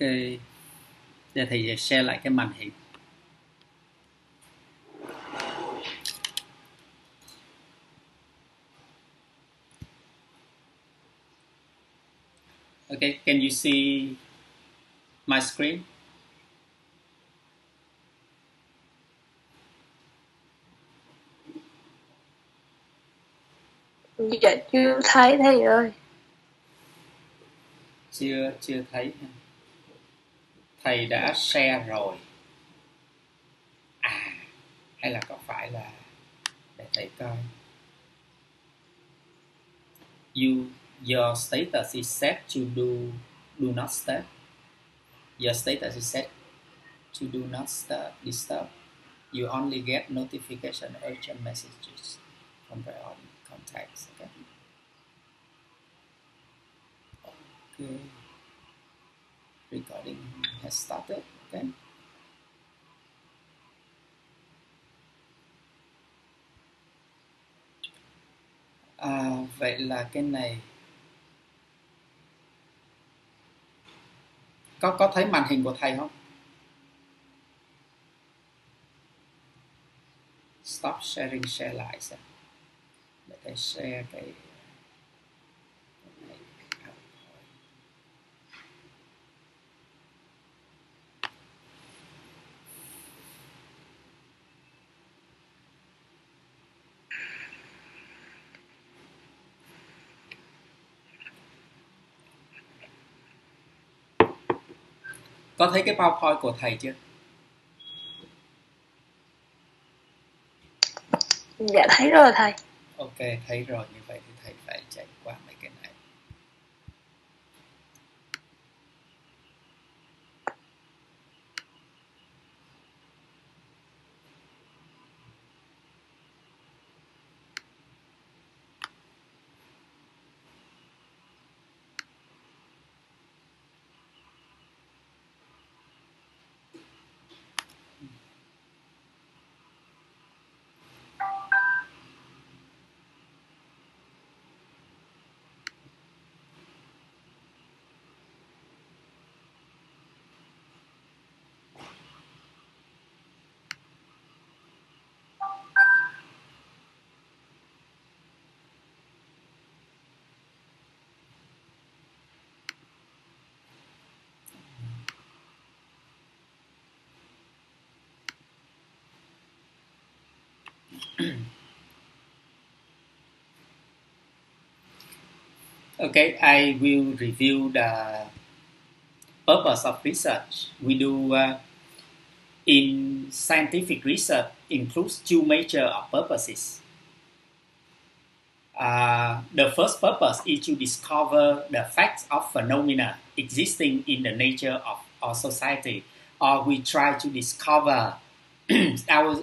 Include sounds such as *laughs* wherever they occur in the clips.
để thầy share lại cái màn hình Okay, can you see my screen? Dạ chưa thấy thầy ơi. Chưa chưa thấy. Thầy đã share rồi. À hay là có phải là để thầy coi. You, your status is set to do do not step Your status is set to do not disturb. disturb. You only get notification urgent messages from priority contacts. Okay. Okay. Recording has started. Okay. À, vậy là cái này có có thấy màn hình của thầy không? Stop sharing share lại xem. Để thầy share cái có thấy cái PowerPoint của thầy chưa? Dạ thấy rồi thầy. Ok, thấy rồi như vậy *clears throat* Okay, I will review the purpose of research. We do uh, in scientific research includes two major purposes. Uh, the first purpose is to discover the facts of phenomena existing in the nature of our society, or we try to discover *clears throat* our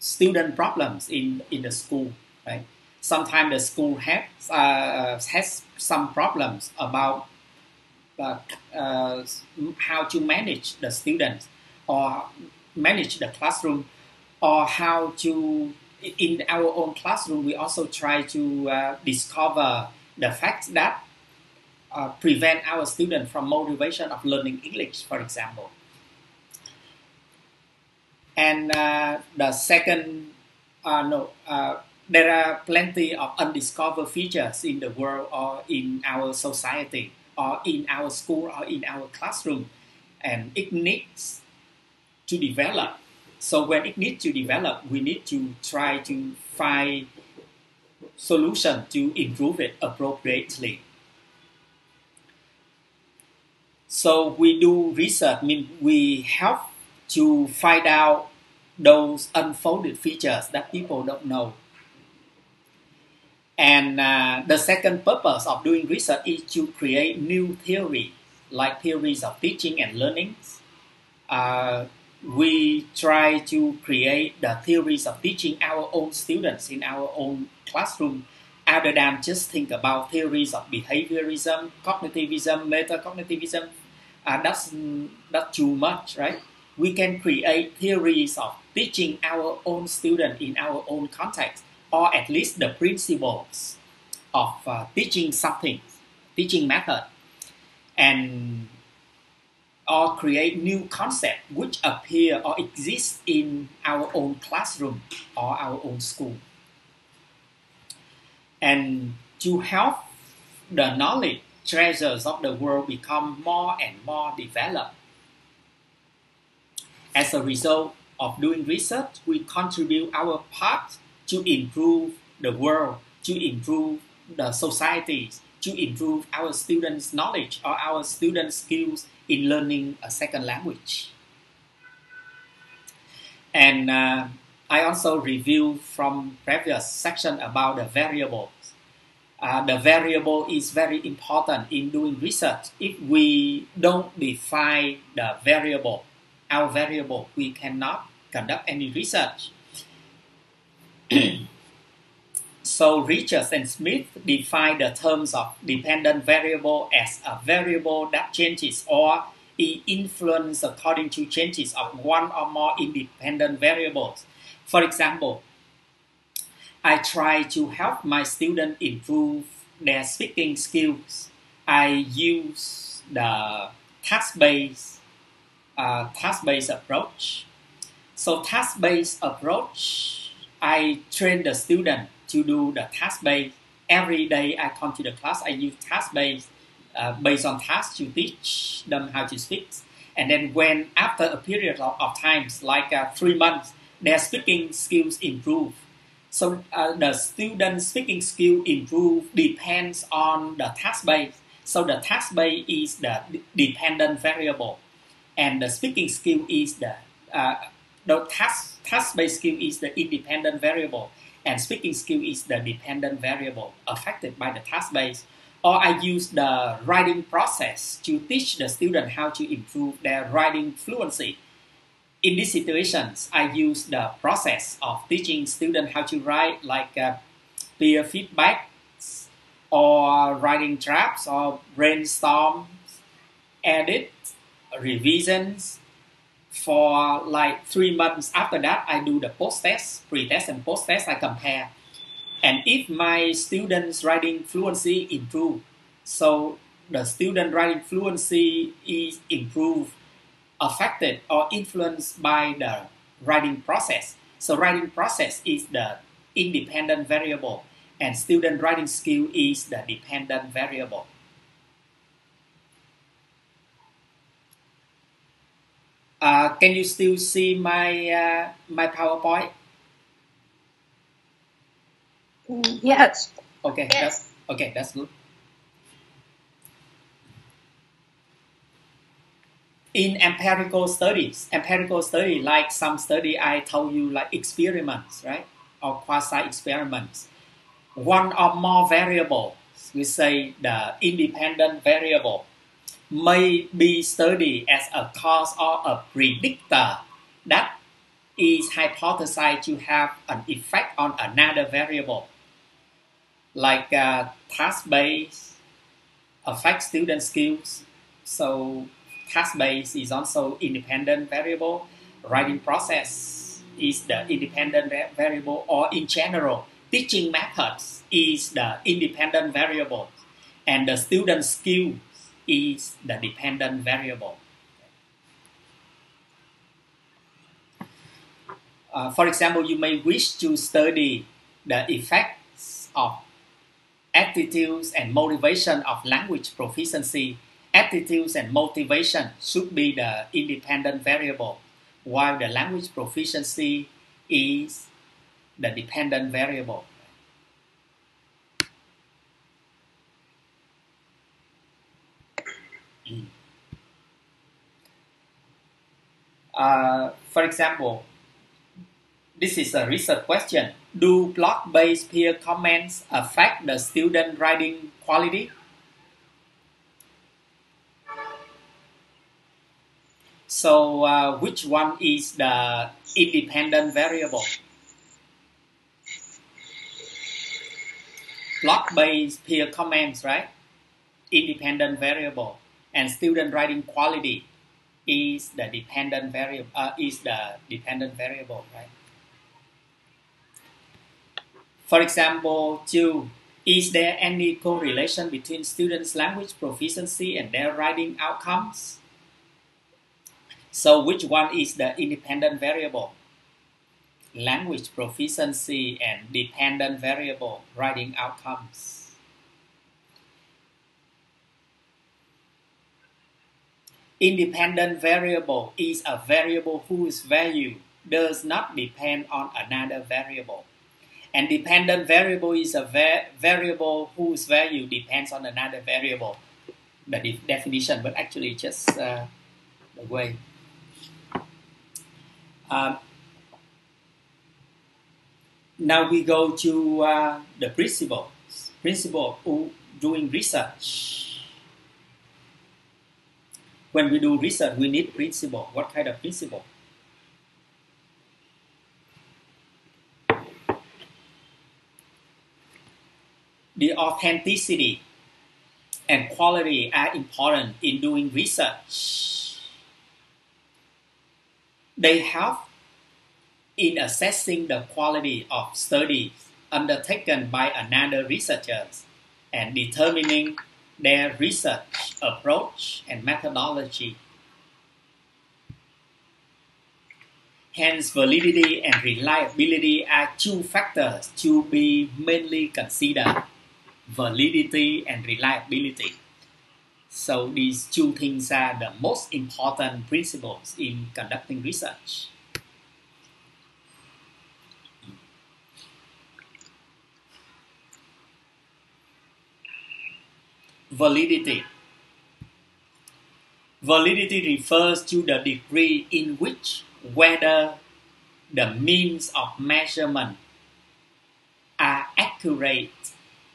student problems in, in the school, right? sometimes the school has uh, has some problems about uh, uh, how to manage the students or manage the classroom or how to in our own classroom we also try to uh, discover the facts that uh, prevent our students from motivation of learning english for example and uh, the second no there are plenty of undiscovered features in the world or in our society or in our school or in our classroom. And it needs to develop. So when it needs to develop we need to try to find solution to improve it appropriately. So we do research. Mean we help to find out those unfolded features that people don't know and uh, the second purpose of doing research is to create new theory, like theories of teaching and learning. Uh, we try to create the theories of teaching our own students in our own classroom other than just think about theories of behaviorism, cognitivism, metacognitivism. Uh, that's, that's too much, right? We can create theories of teaching our own student in our own context or at least the principles of uh, teaching something, teaching method. And or create new concepts which appear or exist in our own classroom or our own school. And to help the knowledge treasures of the world become more and more developed. As a result of doing research, we contribute our part to improve the world, to improve the societies, to improve our students' knowledge or our students' skills in learning a second language. And uh, I also review from previous section about the variables. Uh, the variable is very important in doing research. If we don't define the variable, our variable, we cannot conduct any research. *clears throat* So Richards and Smith define the terms of dependent variable as a variable that changes or is influenced according to changes of one or more independent variables. For example, I try to help my students improve their speaking skills. I use the task-based uh, task-based approach. So task-based approach, I train the student to do the task based. Every day I come to the class, I use task based, uh, based on tasks to teach them how to speak. And then when after a period of, of times, like uh, three months, their speaking skills improve. So uh, the student speaking skill improve depends on the task base. So the task base is the dependent variable, and the speaking skill is the uh, the task task based skill is the independent variable and speaking skill is the dependent variable affected by the task base. Or I use the writing process to teach the student how to improve their writing fluency. In these situations, I use the process of teaching students how to write like uh, peer feedback or writing drafts or brainstorm, edit, revisions, for like three months after that i do the post test pre-test and post test i compare. And if my students writing fluency improve so the student writing fluency is improved affected or influenced by the writing process. So writing process is the independent variable and student writing skill is the dependent variable Uh, can you still see my uh, my PowerPoint? Yes. Okay. Yes. That's, okay, that's good. In empirical studies, empirical study like some study I told you like experiments, right, or quasi experiments. One or more variables, we say the independent variable may be studied as a cause or a predictor that is hypothesized to have an effect on another variable. Like uh, task-based affect student skills. So task-based is also independent variable. Writing process is the independent variable or in general, teaching methods is the independent variable. And the student skill is the dependent variable. Uh, for example, you may wish to study the effects of attitudes and motivation of language proficiency. Attitudes and motivation should be the independent variable, while the language proficiency is the dependent variable. Uh, for example, this is a research question. Do blog-based peer comments affect the student writing quality? So uh, which one is the independent variable? Blog-based peer comments, right? Independent variable and student writing quality is the dependent variable uh, is the dependent variable right for example two is there any correlation between students language proficiency and their writing outcomes So which one is the independent variable? Language proficiency and dependent variable writing outcomes. Independent variable is a variable whose value does not depend on another variable. And dependent variable is a va- variable whose value depends on another variable. The de- definition, but actually just uh, the way. Um, now we go to uh, the principle. Principle doing research. When we do research, we need principle. What kind of principle? the authenticity and quality are important in doing research. They help in assessing the quality of studies undertaken by another researchers and determining their research approach and methodology. Hence, validity and reliability are two factors to be mainly considered validity and reliability. So these two things are the most important principles in conducting research. Validity. Validity refers to the degree in which whether the means of measurement are accurate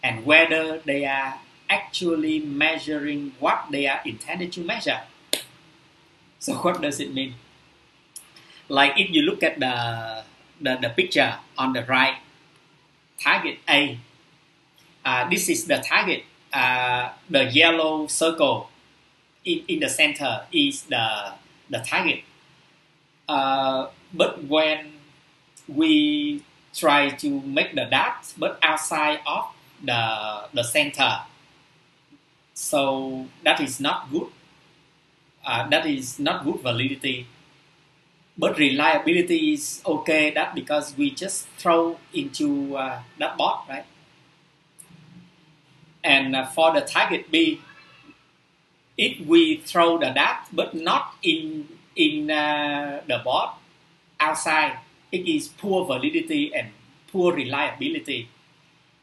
and whether they are actually measuring what they are intended to measure. So what does it mean? Like if you look at the the, the picture on the right, target A. Uh, this is the target. Uh, the yellow circle in, in the center is the the target. Uh, but when we try to make the dots, but outside of the the center. So that is not good. Uh, that is not good validity. But reliability is okay. That because we just throw into uh, that bot, right? And uh, for the target B, if we throw the dart but not in in uh, the bot outside, it is poor validity and poor reliability.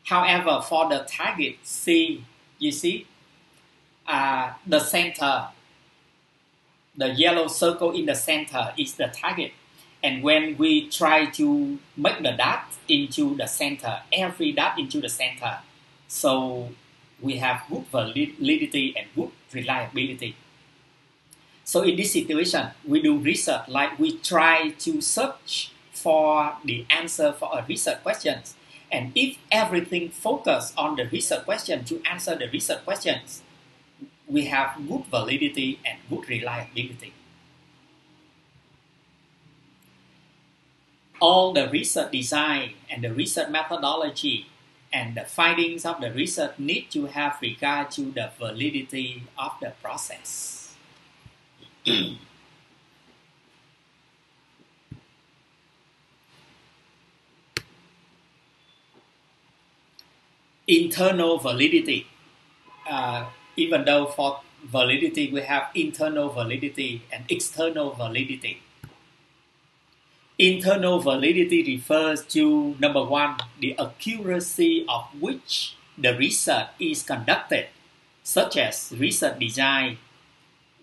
However, for the target C, you see, uh, the center, the yellow circle in the center is the target. And when we try to make the dot into the center, every dot into the center, so we have good validity and good reliability. So in this situation, we do research like we try to search for the answer for a research questions and if everything focus on the research question to answer the research questions, we have good validity and good reliability. All the research design and the research methodology and the findings of the research need to have regard to the validity of the process. *clears throat* internal validity. Uh, even though for validity we have internal validity and external validity. Internal validity refers to number one, the accuracy of which the research is conducted, such as research design.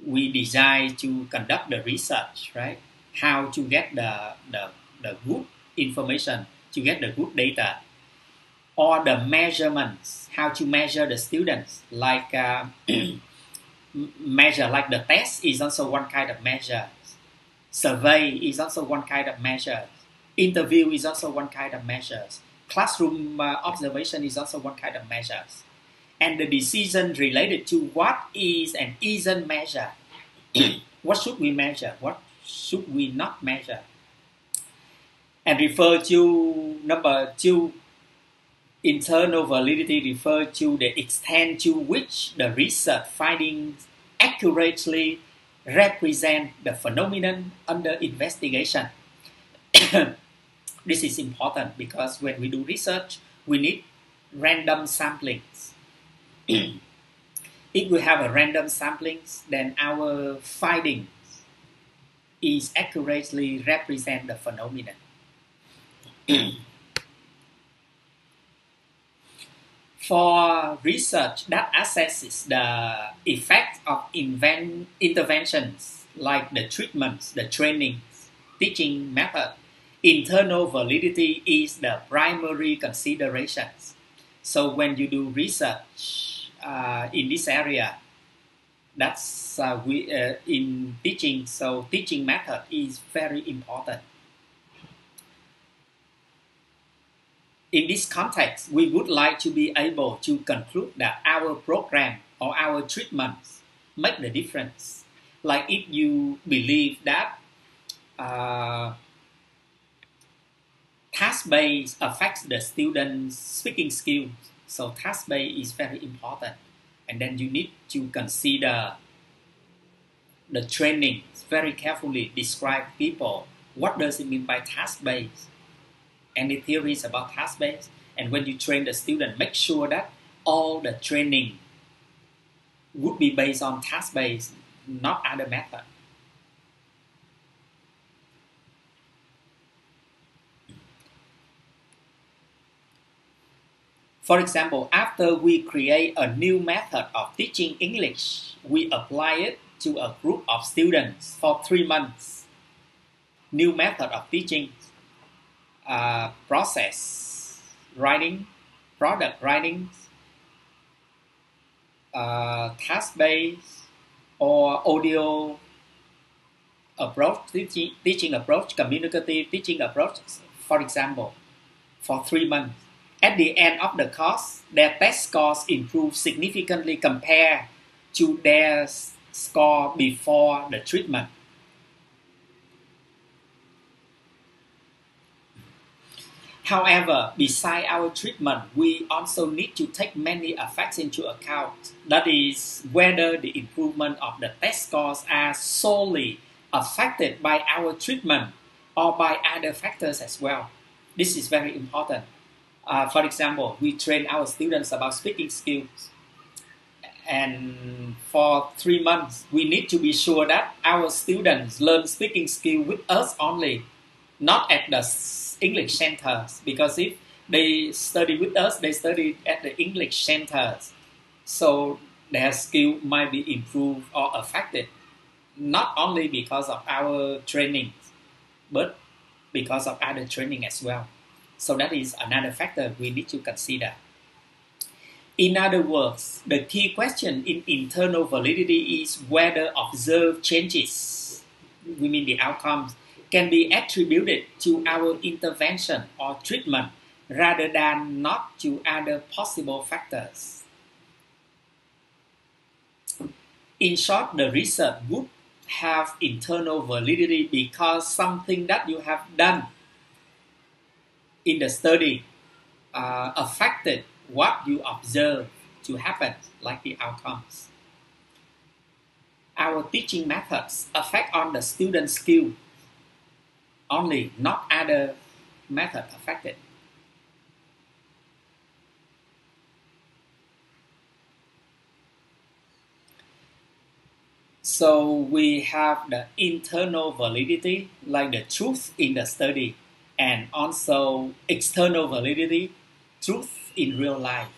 We design to conduct the research, right? How to get the, the, the good information, to get the good data or the measurements, how to measure the students, like uh, *clears throat* measure, like the test is also one kind of measure. Survey is also one kind of measure. Interview is also one kind of measures. Classroom uh, observation is also one kind of measures. And the decision related to what is and isn't measured. *coughs* what should we measure? What should we not measure? And refer to number two Internal validity refers to the extent to which the research findings accurately represent the phenomenon under investigation. *coughs* this is important because when we do research, we need random samplings. *coughs* if we have a random samplings, then our findings is accurately represent the phenomenon. *coughs* For research that assesses the effect of invent, interventions like the treatments, the trainings, teaching method, internal validity is the primary considerations. So when you do research uh, in this area, that's uh, we uh, in teaching. So teaching method is very important. In this context, we would like to be able to conclude that our program or our treatments make the difference. Like if you believe that uh, task-based affects the student's speaking skills, so task-based is very important. And then you need to consider the training very carefully, describe people what does it mean by task-based any theories about task based. And when you train the student, make sure that all the training would be based on task based, not other method. For example, after we create a new method of teaching English, we apply it to a group of students for three months. New method of teaching uh, process writing, product writing, uh, task-based or audio approach, teaching, teaching approach, communicative teaching approach, for example, for three months. At the end of the course, their test scores improve significantly compared to their score before the treatment. However, beside our treatment, we also need to take many effects into account. That is, whether the improvement of the test scores are solely affected by our treatment or by other factors as well. This is very important. Uh, for example, we train our students about speaking skills. And for three months, we need to be sure that our students learn speaking skill with us only, not at the English centers because if they study with us, they study at the English centers. So their skill might be improved or affected, not only because of our training, but because of other training as well. So that is another factor we need to consider. In other words, the key question in internal validity is whether observed changes, we mean the outcomes, can be attributed to our intervention or treatment rather than not to other possible factors. In short, the research would have internal validity because something that you have done in the study uh, affected what you observe to happen, like the outcomes. Our teaching methods affect on the student's skill only, not other method affected. So we have the internal validity, like the truth in the study, and also external validity, truth in real life.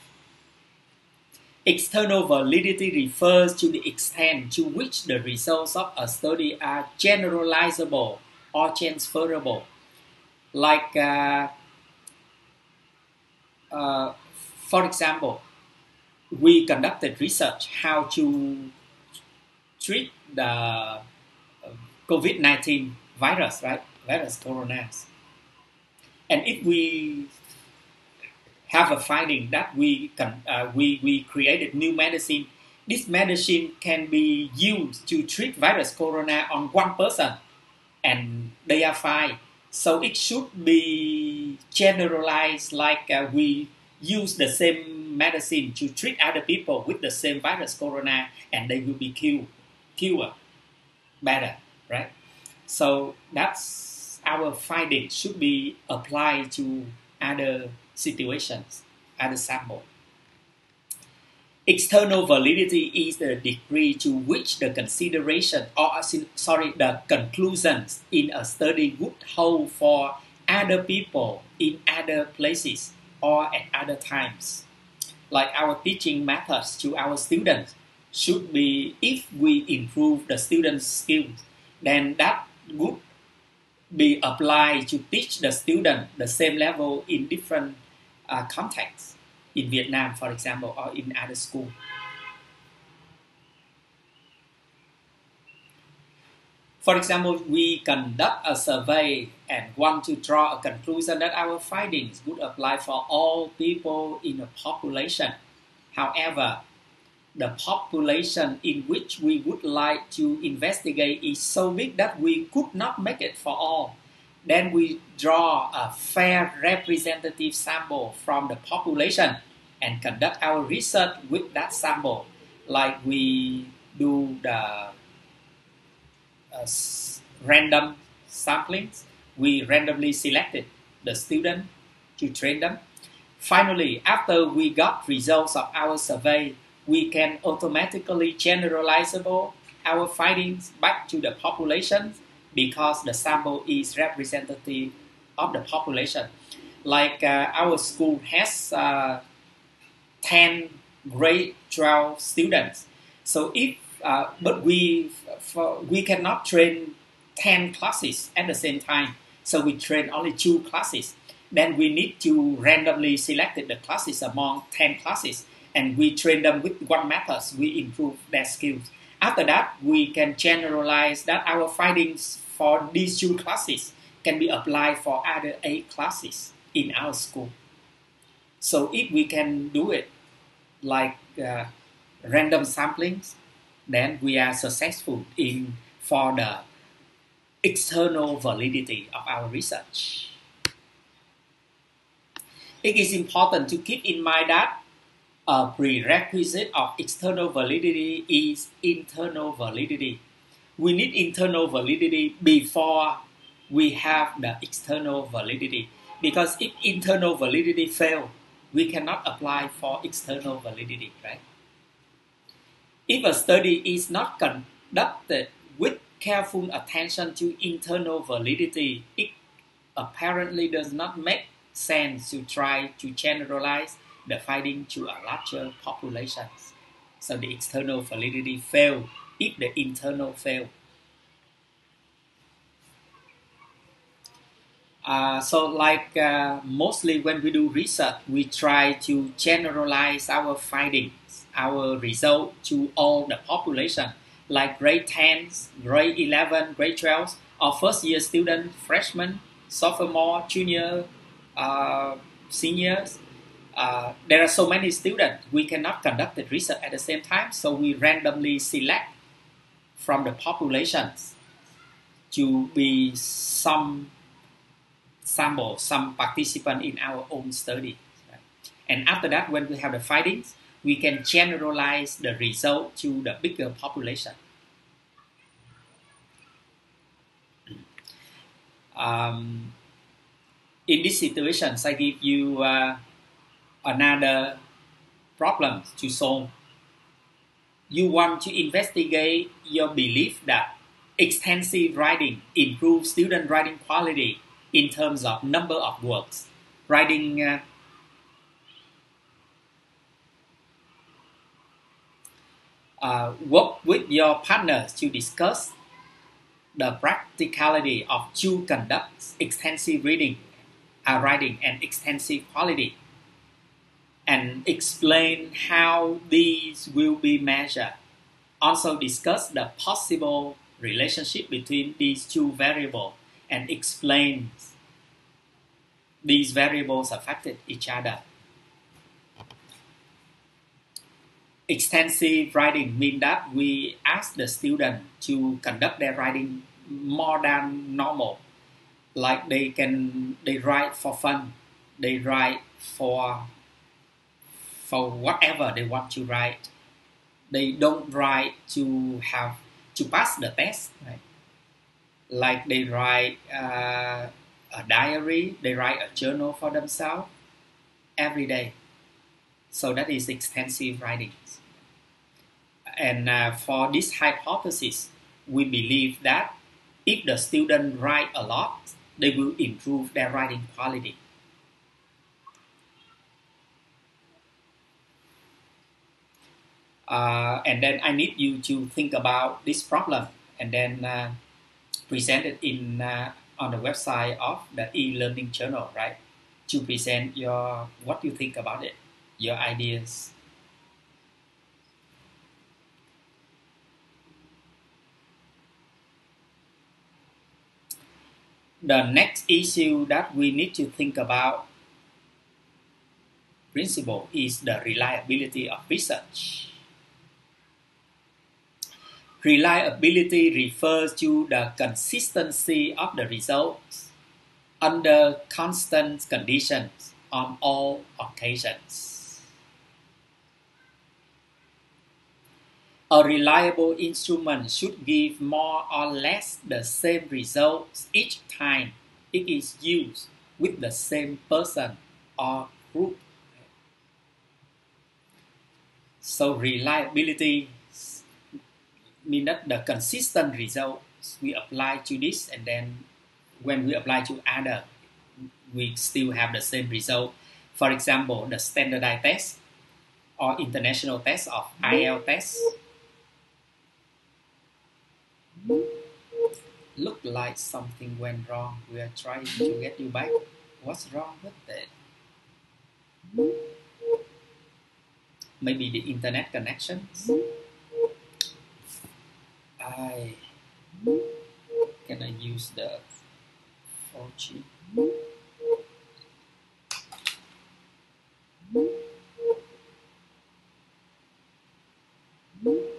External validity refers to the extent to which the results of a study are generalizable or transferable. Like, uh, uh, for example, we conducted research how to treat the uh, COVID-19 virus, right? Virus corona. And if we have a finding that we can, uh, we, we created new medicine, this medicine can be used to treat virus corona on one person and they are fine. So it should be generalized like uh, we use the same medicine to treat other people with the same virus corona and they will be killed. Cured. better, right? So that's our finding should be applied to other situations, other sample. External validity is the degree to which the consideration or sorry the conclusions in a study would hold for other people in other places or at other times. Like our teaching methods to our students should be if we improve the students' skills, then that would be applied to teach the student the same level in different uh, contexts in Vietnam, for example, or in other school. For example, we conduct a survey and want to draw a conclusion that our findings would apply for all people in a population. However, the population in which we would like to investigate is so big that we could not make it for all. Then we draw a fair representative sample from the population and conduct our research with that sample, like we do the uh, random samplings. We randomly selected the student to train them. Finally, after we got results of our survey, we can automatically generalizable our findings back to the population because the sample is representative of the population. Like uh, our school has uh, 10 grade 12 students. So if, uh, but we, for, we cannot train 10 classes at the same time. So we train only two classes. Then we need to randomly select the classes among 10 classes and we train them with one methods. We improve their skills. After that, we can generalize that our findings for these two classes can be applied for other eight classes in our school. So if we can do it like uh, random samplings, then we are successful in for the external validity of our research. It is important to keep in mind that a prerequisite of external validity is internal validity. We need internal validity before we have the external validity. Because if internal validity fails, we cannot apply for external validity, right? If a study is not conducted with careful attention to internal validity, it apparently does not make sense to try to generalize the finding to a larger population. So the external validity fail if the internal fail. Uh, so like uh, mostly when we do research, we try to generalize our findings, our result to all the population, like grade 10, grade 11, grade 12, or first year student, freshman, sophomore, junior, uh, seniors. Uh, there are so many students, we cannot conduct the research at the same time, so we randomly select from the populations to be some sample, some participant in our own study. And after that, when we have the findings, we can generalize the result to the bigger population. Um, in this situation, I give you uh, another problem to solve. You want to investigate your belief that extensive writing improves student writing quality in terms of number of words. Writing uh, uh, work with your partners to discuss the practicality of to conduct extensive reading, uh, writing, and extensive quality, and explain how these will be measured. Also discuss the possible relationship between these two variables and explains these variables affected each other. Extensive writing means that we ask the student to conduct their writing more than normal. Like they can they write for fun, they write for for whatever they want to write. They don't write to have to pass the test, right? Like they write uh, a diary, they write a journal for themselves every day. So that is extensive writing. And uh, for this hypothesis, we believe that if the student write a lot, they will improve their writing quality. Uh, and then I need you to think about this problem and then uh, present it in uh, on the website of the e-learning journal, right? To present your what you think about it, your ideas. The next issue that we need to think about principle is the reliability of research. Reliability refers to the consistency of the results under constant conditions on all occasions. A reliable instrument should give more or less the same results each time it is used with the same person or group. So reliability mean that the consistent results we apply to this and then when we apply to other we still have the same result. For example the standardized test or international test of IELTS test look like something went wrong. We are trying to get you back. What's wrong with it? Maybe the internet connections I can I use the 4G? không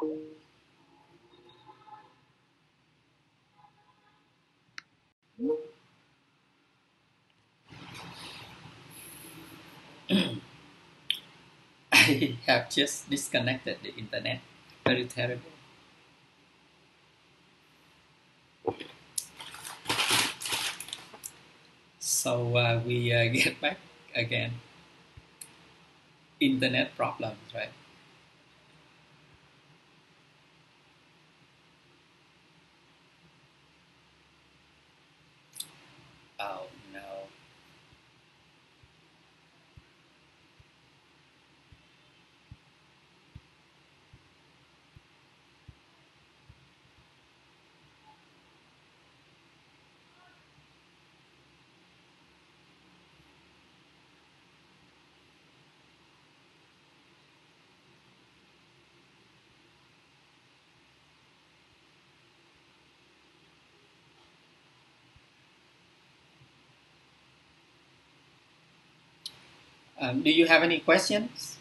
*laughs* I have just disconnected the internet. Very terrible. So uh, we uh, *laughs* get back again. Internet problems, right? Oh no. Um, do you have any questions?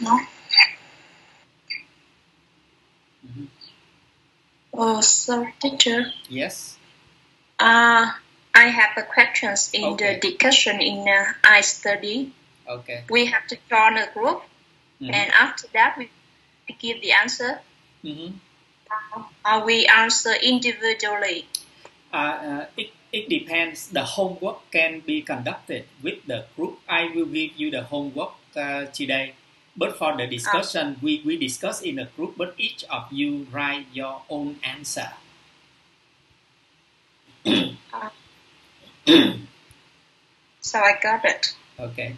No. Mhm. Oh, sorry, teacher. Yes. Uh, I have a questions in Okay. the discussion in uh, I study. Okay. We have to join a group, Mhm. and after that we give the answer. Mhm. Uh, we answer individually. Uh, uh, it, it depends. The homework can be conducted with the group. I will give you the homework uh, today. But for the discussion, we, we discuss in a group, but each of you write your own answer. *coughs* So I got it. Okay.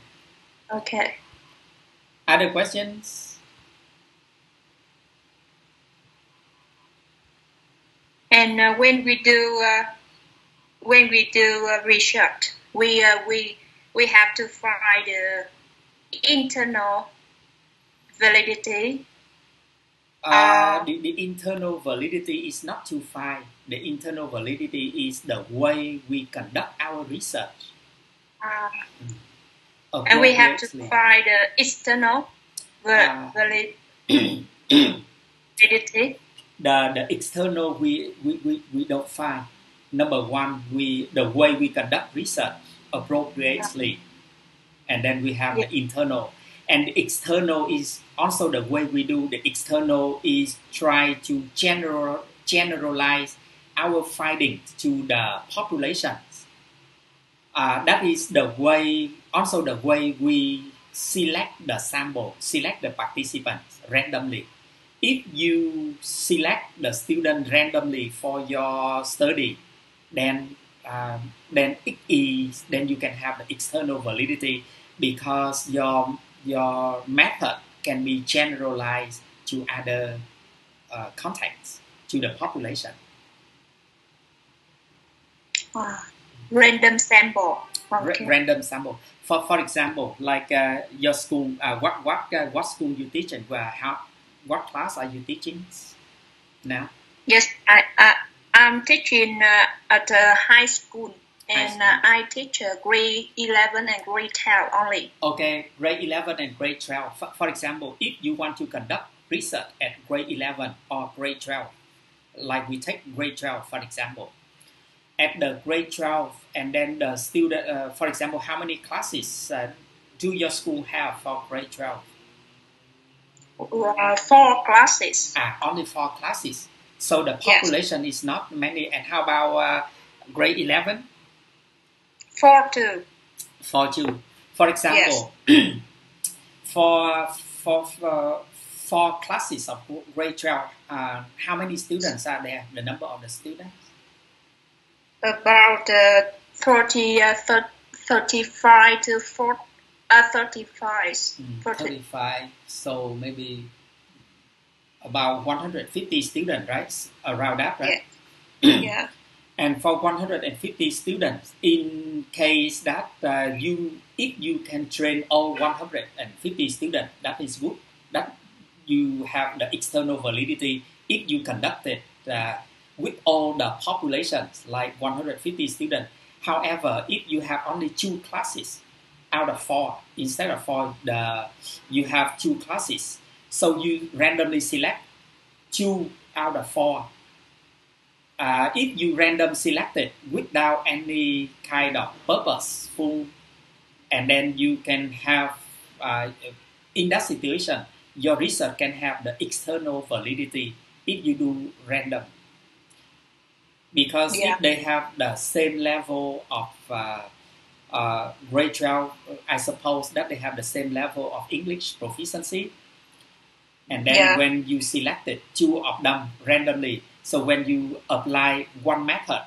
Okay. Other questions? And uh, when we do uh, when we do uh, research, we uh, we we have to find the internal validity. Uh, Uh, the, the internal validity is not to find. The internal validity is the way we conduct our research. Uh, and we have to find the external va- *clears throat* validity. The the external we, we, we, we don't find. Number one we the way we conduct research appropriately. And then we have the internal. And the external is also the way we do. The external is try to general generalize our findings to the populations. Uh, that is the way also the way we select the sample select the participants randomly if you select the student randomly for your study, then um, then it is then you can have the external validity because your your method can be generalized to other uh, contexts to the population. Uh, random sample. Ra- Okay. random sample. For for example, like uh, your school, uh, what what uh, what school you teach and how what class are you teaching now? Yes, I, I I'm teaching uh, at a high school, and school. Uh, I teach uh, grade eleven and grade twelve only. Okay, grade 11 and grade 12. For, for example, if you want to conduct research at grade 11 or grade 12, like we take grade 12 for example, at the grade 12, and then the student, uh, for example, how many classes uh, do your school have for grade 12? Uh, four classes. Ah, only four classes. So the Yes. population is not many. And how about uh, grade 11? Four two. for you. For example, *clears throat* for, for for four classes of grade 12, uh, how many students are there? The number of the students? About uh, 30, uh, thir- 35 to 4, uh, 35. Mm, 35. So maybe about 150 students, right? Around that, right? yeah. *clears throat* And for 150 students, in case that uh, you, if you can train all 150 students, that is good. That you have the external validity if you conduct it uh, with all the populations, like 150 students. However, if you have only two classes out of four, instead of four, the you have two classes. So you randomly select two out of four uh, if you random select it without any kind of purposeful, and then you can have uh, in that situation, your research can have the external validity if you do random. Because Yeah. if they have the same level of uh, uh, grade 12, I suppose that they have the same level of English proficiency. And then Yeah. when you selected two of them randomly, so when you apply one method,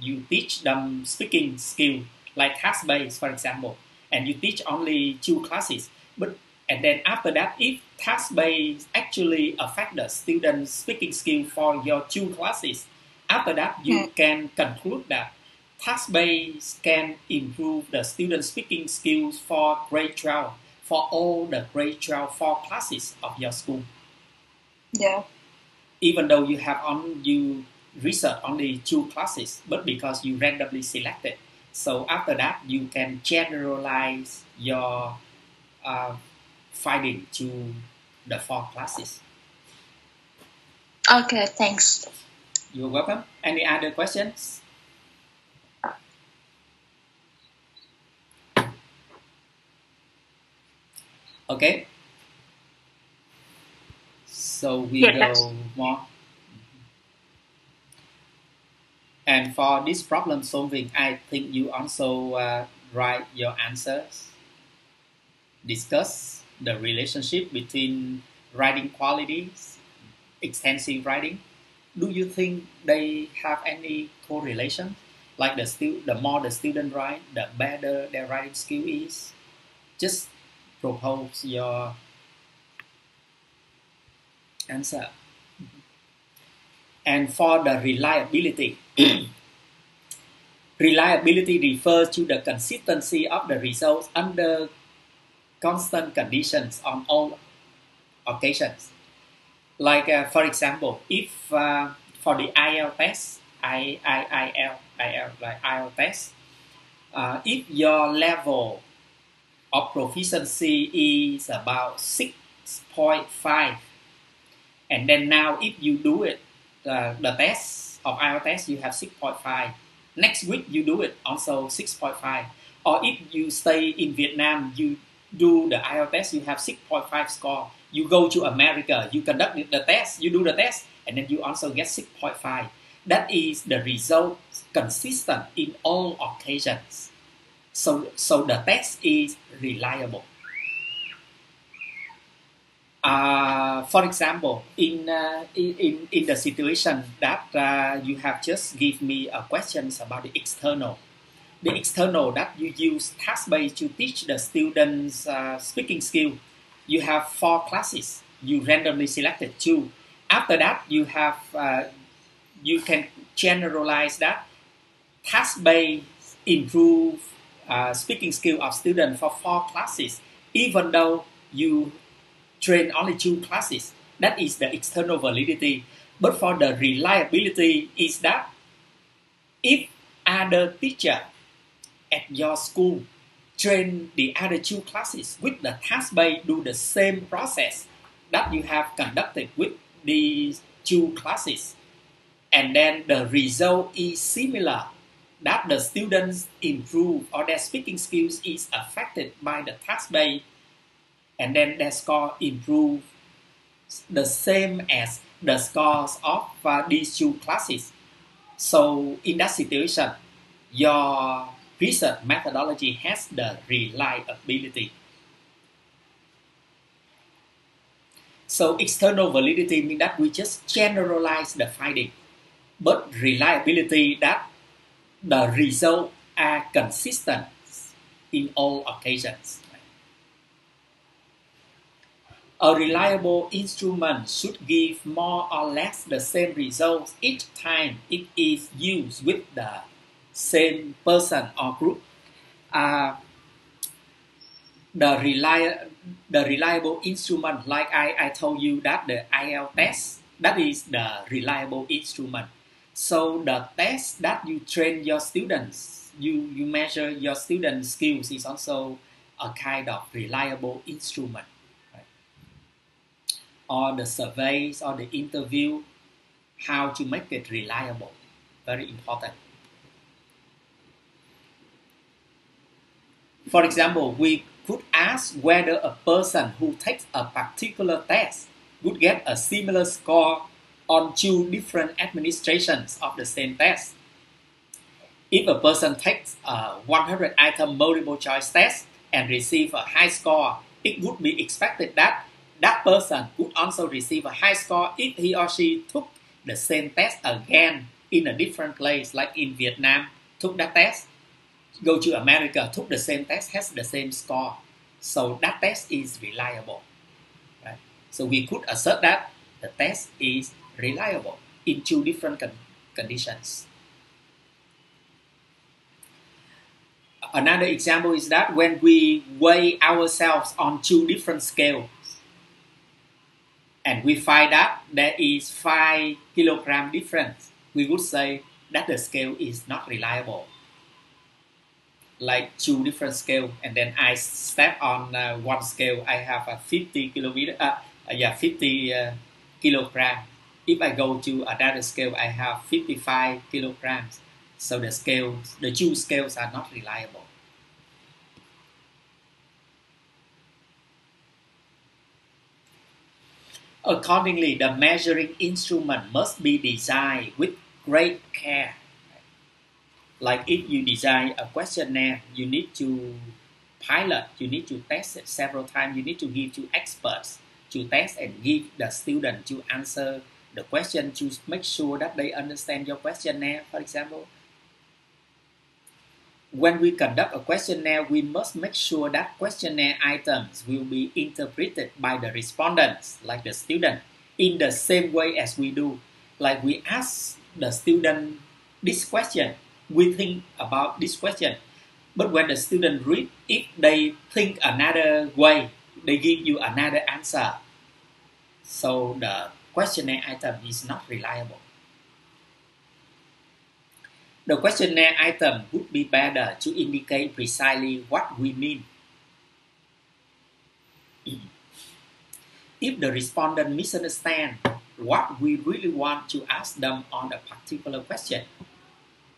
you teach them speaking skill, like task based, for example, and you teach only two classes. But and then after that, if task based actually affect the student's speaking skill for your two classes, after that you Hmm. can conclude that task based can improve the student speaking skills for grade 12 for all the grade 12 four classes of your school Yeah. even though you have on you research only two classes, but because you randomly selected. So after that, you can generalize your uh, finding to the four classes. Okay, thanks. You're welcome. Any other questions? Okay. So we Yes. go more. And for this problem solving, I think you also uh, write your answers. Discuss the relationship between writing qualities, extensive writing. Do you think they have any correlation? Like the stu- the more the student write, the better their writing skill is. Just propose your answer. And for the reliability, *clears throat* reliability refers to the consistency of the results under constant conditions on all occasions. Like, uh, for example, if uh, for the IELTS test, I, I, IEL, IEL, like IELTS test, uh, if your level of proficiency is about 6.5, and then now if you do it, uh, the test of IELTS you have 6.5. Next week you do it, also 6.5. Or if you stay in Vietnam, you do the IELTS you have 6.5 score. You go to America, you conduct the test, you do the test, and then you also get 6.5. That is the result consistent in all occasions. So, so the test is reliable. Uh, for example, in, uh, in, in the situation that uh, you have just give me a questions about the external, the external that you use task-based to teach the students uh, speaking skill, you have four classes. You randomly selected two. After that, you have uh, you can generalize that task-based improve uh, speaking skill of students for four classes, even though you train only two classes. That is the external validity. But for the reliability is that if other teacher at your school train the other two classes with the task based do the same process that you have conducted with these two classes and then the result is similar that the students improve or their speaking skills is affected by the task based and then their score improve the same as the scores of uh, these two classes. So in that situation your research methodology has the reliability. So external validity means that we just generalize the finding. But reliability that the results are consistent in all occasions. A reliable instrument should give more or less the same results each time it is used with the same person or group. Uh, the, reli- the reliable instrument, like I, I told you that the IELTS test, that is the reliable instrument so the test that you train your students, you, you measure your student skills is also a kind of reliable instrument. Right? Or the surveys or the interview, how to make it reliable, very important. For example, we could ask whether a person who takes a particular test would get a similar score on two different administrations of the same test. If a person takes a 100 item multiple choice test and receive a high score, it would be expected that that person would also receive a high score if he or she took the same test again in a different place, like in Vietnam, took that test, go to America, took the same test, has the same score. So that test is reliable. Right? So we could assert that the test is reliable in two different con- conditions. Another example is that when we weigh ourselves on two different scales, and we find that there is five kilogram difference, we would say that the scale is not reliable. Like two different scale, and then I step on uh, one scale, I have a 50 kilometer, uh, yeah, 50 uh, kilogram, if I go to another scale, I have 55 kilograms. So the scales, the two scales are not reliable. Accordingly, the measuring instrument must be designed with great care. Like if you design a questionnaire, you need to pilot, you need to test it several times, you need to give to experts to test and give the student to answer the question to make sure that they understand your questionnaire, for example. When we conduct a questionnaire, we must make sure that questionnaire items will be interpreted by the respondents, like the student. in the same way as we do. Like we ask the student this question, we think about this question. But when the student read, if they think another way, they give you another answer. So the questionnaire item is not reliable. The questionnaire item would be better to indicate precisely what we mean. If the respondent misunderstand what we really want to ask them on a particular question,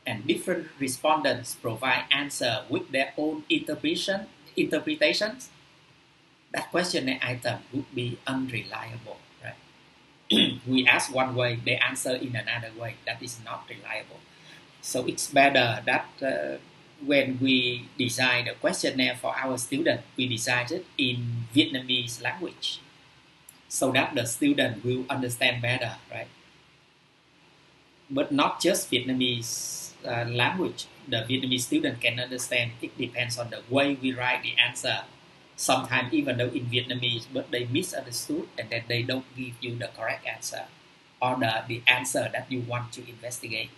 and different respondents provide answer with their own interpretation, interpretations, that questionnaire item would be unreliable? We ask one way, they answer in another way. That is not reliable. So it's better that uh, when we design the questionnaire for our student, we design it in Vietnamese language so that the student will understand better, right? But not just Vietnamese uh, language. The Vietnamese student can understand. It depends on the way we write the answer. Sometimes, even though in Vietnamese, but they misunderstood and then they don't give you the correct answer or the, the answer that you want to investigate.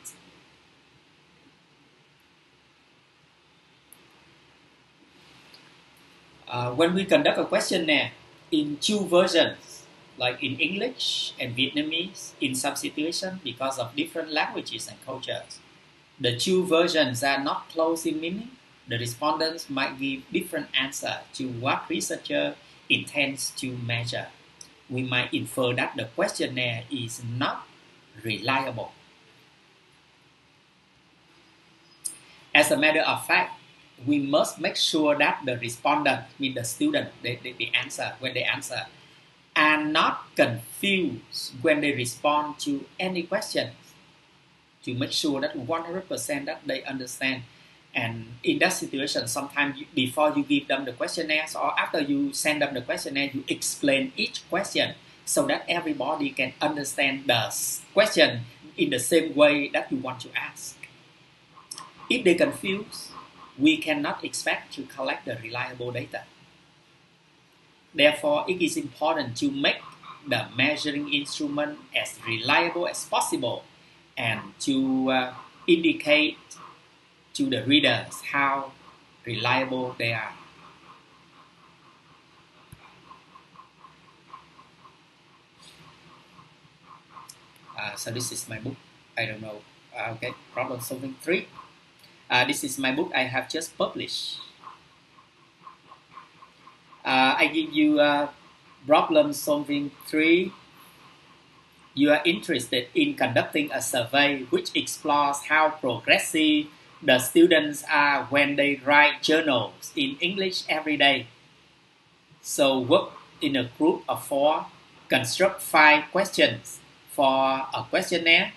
Uh, when we conduct a questionnaire in two versions, like in English and Vietnamese, in some situations, because of different languages and cultures, the two versions are not close in meaning. The respondents might give different answer to what researcher intends to measure. We might infer that the questionnaire is not reliable. As a matter of fact, we must make sure that the respondent, mean the student, the, the, the answer, when they answer, are not confused when they respond to any questions to make sure that 100% that they understand. And in that situation, sometimes you, before you give them the questionnaires or after you send them the questionnaire, you explain each question so that everybody can understand the question in the same way that you want to ask. If they confuse, we cannot expect to collect the reliable data. Therefore, it is important to make the measuring instrument as reliable as possible and to uh, indicate to the readers how reliable they are. Uh, so this is my book. I don't know. Uh, okay, problem solving three. Uh, this is my book I have just published. Uh, I give you a problem solving three. You are interested in conducting a survey which explores how progressive the students are when they write journals in English every day. So work in a group of four, construct five questions for a questionnaire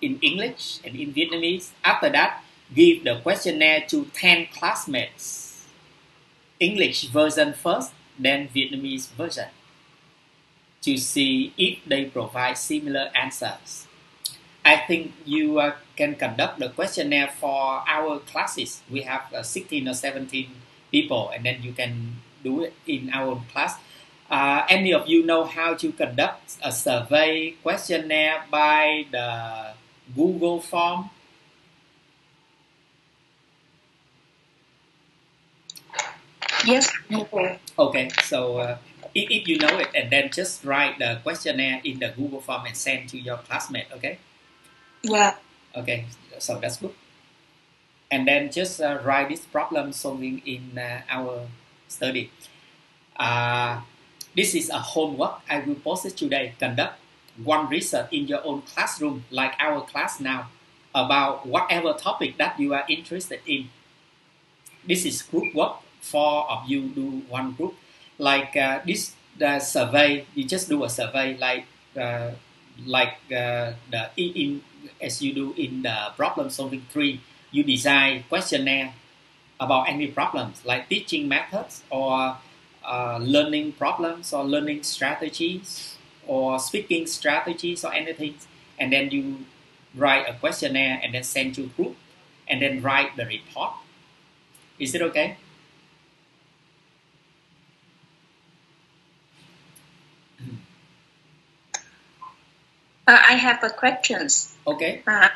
in English and in Vietnamese. After that, give the questionnaire to 10 classmates. English version first, then Vietnamese version to see if they provide similar answers. I think you uh, can conduct the questionnaire for our classes. We have uh, 16 or 17 people, and then you can do it in our class. Uh, any of you know how to conduct a survey questionnaire by the Google form? Yes. Okay, so uh, if, if you know it, and then just write the questionnaire in the Google form and send to your classmate. Okay. Yeah. Okay, so that's good. And then just uh, write this problem solving in uh, our study. Uh, this is a homework I will post it today. Conduct one research in your own classroom, like our class now, about whatever topic that you are interested in. This is group work. Four of you do one group. Like uh, this, the survey. You just do a survey, like uh, like uh, the in as you do in the problem solving three. You design questionnaire about any problems, like teaching methods or uh, learning problems or learning strategies or speaking strategies or anything, and then you write a questionnaire and then send to group, and then write the report. Is it okay? Uh, I have a questions. Okay. Uh,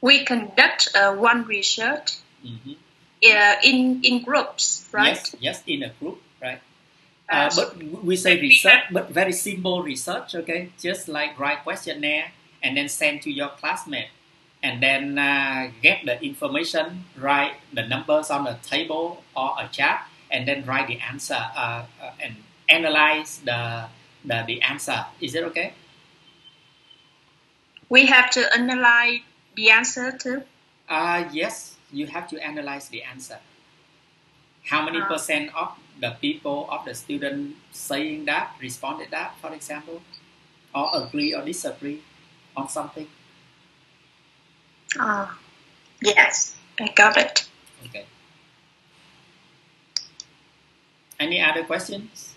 we conduct uh, one research Mhm. uh, in in groups, right? Yes, yes, in a group, right? Uh, Uh, but we say research, but very simple research, okay? Just like write questionnaire and then send to your classmate, and then uh, get the information, write the numbers on a table or a chart, and then write the answer uh, uh, and analyze the, the the answer. Is it okay? we have to analyze the answer too. Uh, yes, you have to analyze the answer. How many Uh. percent of the people of the student saying that responded that, for example, or agree or disagree on something? Uh, yes, I got it. Okay. Any other questions?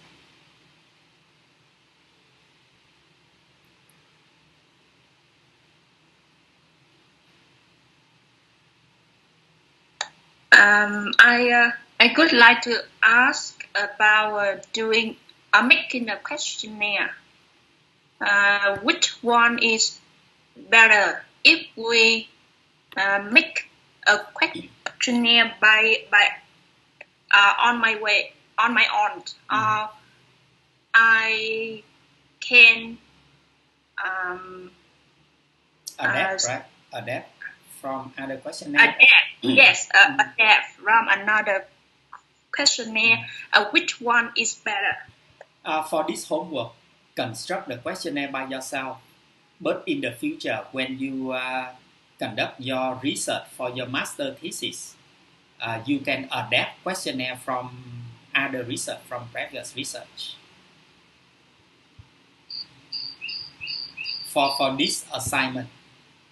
Um, I uh, I would like to ask about uh, doing uh, making a questionnaire. Uh, which one is better if we uh, make a questionnaire by by uh, on my way on my own, or I can um, Adapt, Uh, right? Adapt from other questionnaire. adapt yes uh, adapt from another questionnaire. Uh, which one is better? Uh, for this homework, construct the questionnaire by yourself. But in the future, when you uh, conduct your research for your master thesis, uh, you can adapt questionnaire from other research, from previous research. For, for this assignment,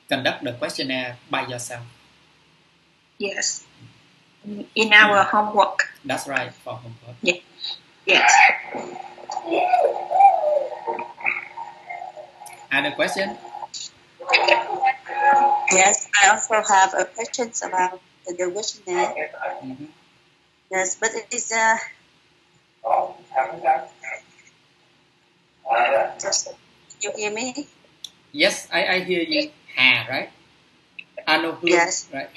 conduct the questionnaire by yourself. Yes, in our homework. That's right, for homework. Yeah. Yes. Other question? Yes, I also have a questions about the questionnaire. Mhm. Yes, but it is uh, just you hear me? Yes, I, I hear you. Hà, right? I know who. Yes. Right.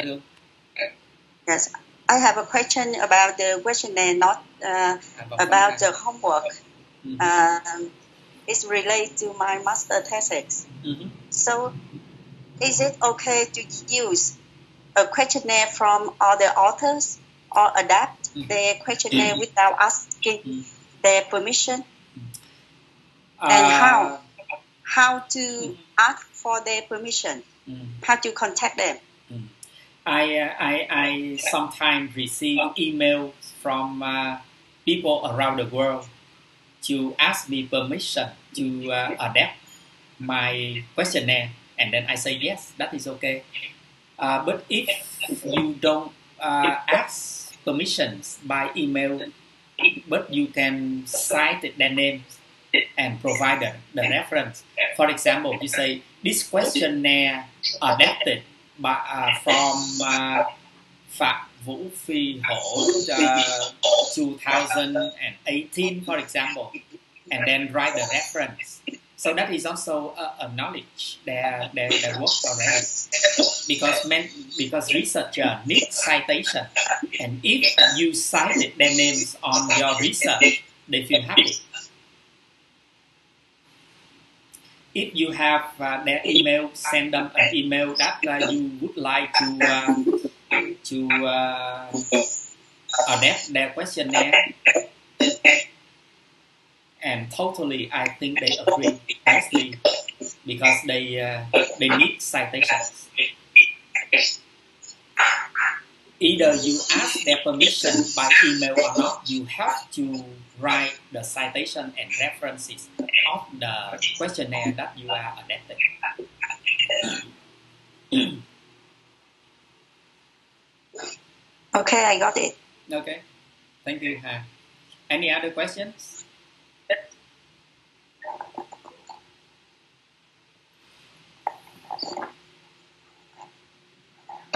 Yes, I have a question about the questionnaire, not uh, about the homework. Mhm. Um, it's related to my master thesis. Mhm. So, is it okay to use a questionnaire from other authors or adapt Mhm. their questionnaire without asking Mhm. their permission? And Uh, how? How to ask for their permission? mm. How to contact them? I, uh, I, I sometimes receive emails from uh, people around the world to ask me permission to uh, adapt my questionnaire, and then I say yes, that is okay. Uh, but if you don't uh, ask permissions by email, but you can cite their names and provide the, the reference. For example, you say this questionnaire adapted by, uh, from uh, Phạm Vũ Phi Hổ uh, 2018, for example, and then write the reference. So that is also a, a knowledge their, their, their already. Because men, because researcher need citation, and if you cited their names on your research, they feel happy. If you have uh, their email, send them an email that uh, you would like to uh, to uh, address their questionnaire, and totally, I think they agree honestly because they uh, they need citations. Either you ask their permission by email or not, you have to write the citation and references of the questionnaire that you are adapting. Okay, I got it. Okay, thank you. Any other questions?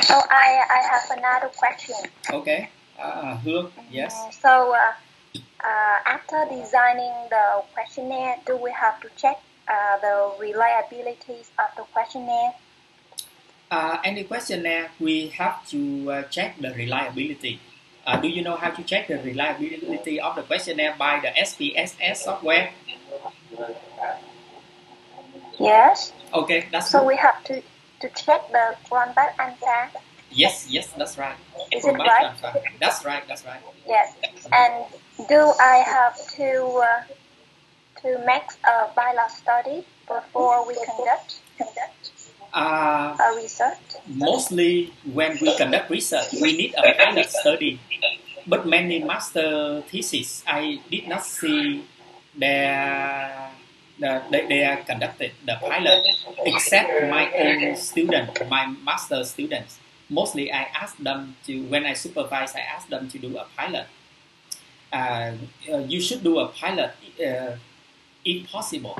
So I, I have another question. Okay, uh, Hương, yes. Uh, So uh, uh, after designing the questionnaire, do we have to check uh, the reliabilities of the questionnaire? Uh, any questionnaire, we have to uh, check the reliability. Uh, do you know how to check the reliability of the questionnaire by the SPSS software? Yes. Okay, that's So good. we have to, to check the Cronbach alpha. Yes, yes, that's right. Is it right? That's right, that's right. Yes. And do I have to uh, to make a pilot study before we conduct conduct Uh, a research? mostly when we conduct research, we need a pilot study. But many master thesis, I did not see their the, they, they are conducted the pilot except my own student, my master students. Mostly, I ask them to when I supervise, I ask them to do a pilot. Uh, uh, you should do a pilot uh, if possible.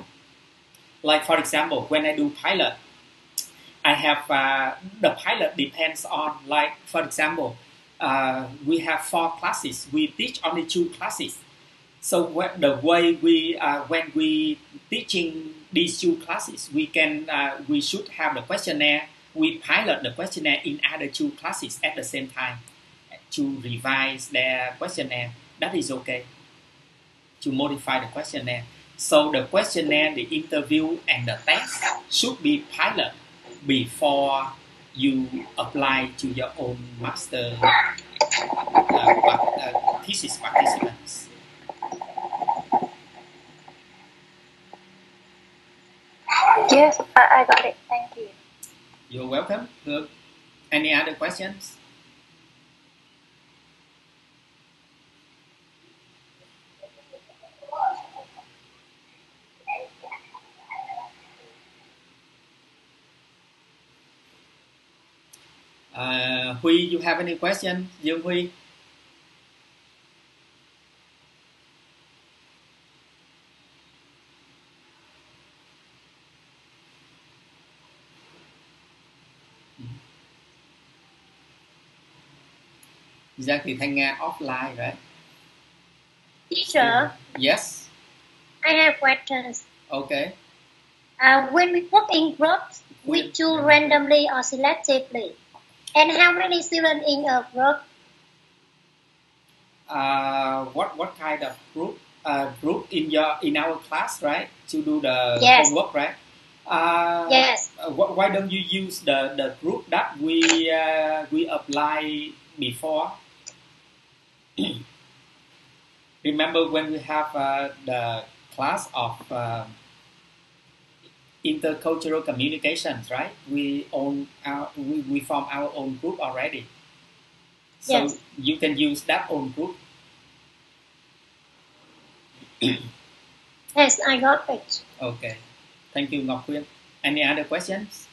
Like for example, when I do pilot, I have uh, the pilot depends on like for example, uh, we have four classes. We teach only two classes. So wh- the way we uh, when we teaching these two classes, we can uh, we should have the questionnaire. We pilot the questionnaire in other two classes at the same time to revise their questionnaire. That is okay. To modify the questionnaire. So the questionnaire, the interview, and the test should be pilot before you apply to your own master uh, uh, thesis participants. Yes, I, I got it. Thank you. You're welcome. Good. Any other questions? Uh, Huy, you have any question? Dương Huy? Giang Thị Thanh Nga offline, right? Teacher, Yes. I have questions. Okay. Uh, when we work in groups, we choose randomly or selectively. And how many students in a group? Uh, what what kind of group? Uh, group in your in our class, right? To do the Yes. homework, right? Uh, Yes. uh, wh- why don't you use the, the group that we uh, we apply before? *clears throat* Remember when we have uh, the class of uh, intercultural communications, right? We own our we, we form our own group already. So Yes. you can use that own group. Yes, I got it. Okay. Thank you, Ngọc Quyên. Any other questions?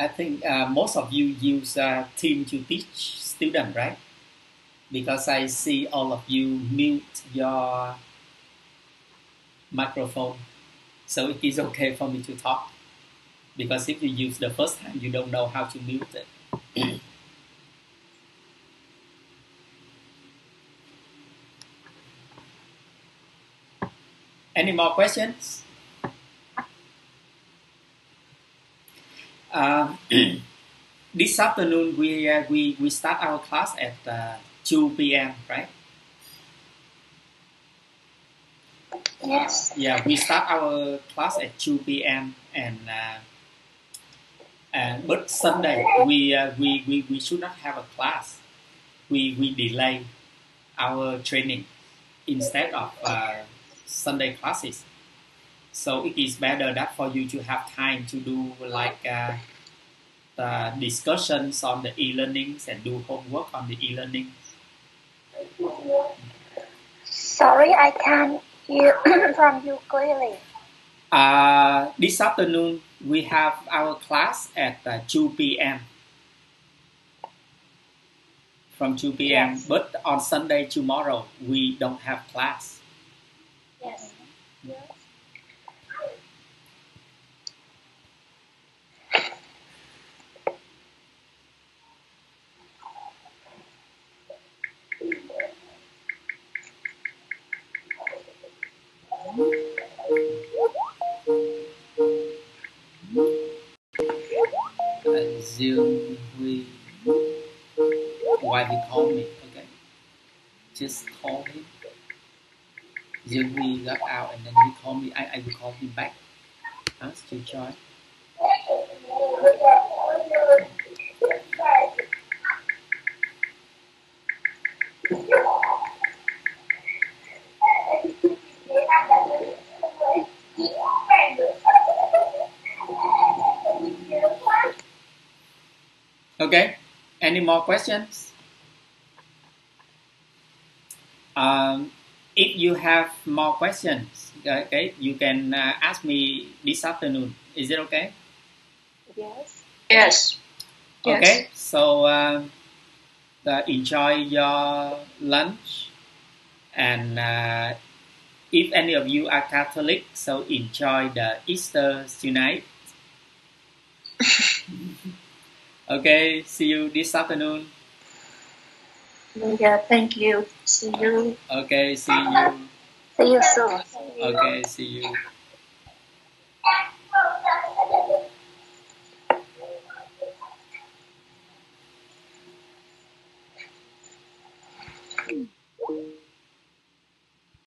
I think uh, most of you use uh, Team to teach student, right? Because I see all of you mute your microphone. So it is okay for me to talk. Because if you use the first time, you don't know how to mute it. Any more questions? Uh, this afternoon we, uh, we we start our class at uh, 2 p.m. Right? Yes. Yeah, we start our class at 2 p.m. and uh, and but Sunday we, uh, we we we should not have a class. We we delay our training instead of uh, Sunday classes. So it is better that for you to have time to do like uh, the discussions on the e-learnings and do homework on the e-learning. Sorry, I can't hear *coughs* from you clearly. Uh, this afternoon we have our class at uh, 2 p.m. from 2 p.m. Yes. But on Sunday tomorrow we don't have class. Yes. Yes. Uh, Zoom we why he call me? Okay, just call him. Zoom we got out and then he called me. I I will call him back. Ask to join. Okay. Any more questions? Um, if you have more questions, okay, you can uh, ask me this afternoon. Is it okay? Yes. Yes. Yes. Okay. So um, uh, enjoy your lunch, and uh, if any of you are Catholic, so enjoy the Easter tonight. *laughs* Okay, see you this afternoon. Yeah, thank you. See you. Okay, see you. See you soon. Okay, see you.